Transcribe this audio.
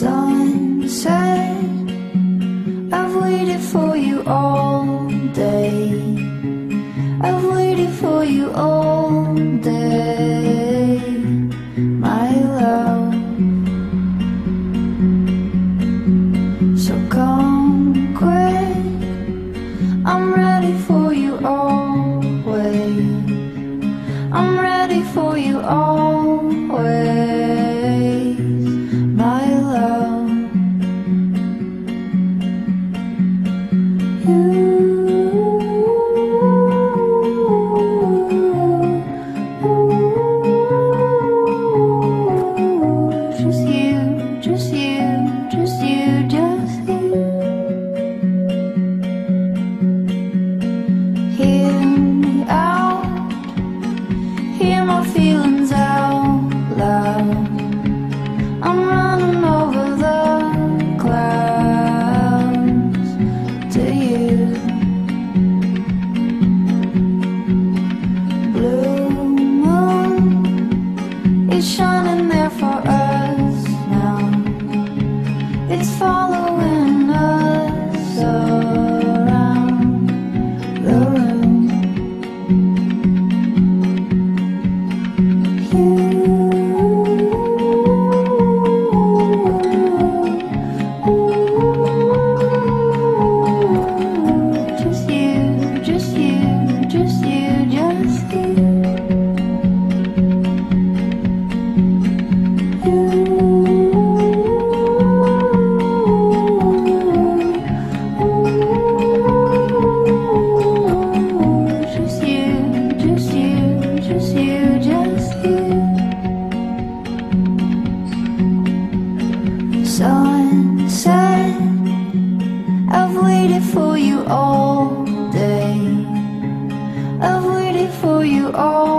Sunset, I've waited for you all day. I've waited for you all day, hear my feelings out loud. I'm running over the clouds to you. Sunset, I've waited for you all day. I've waited for you all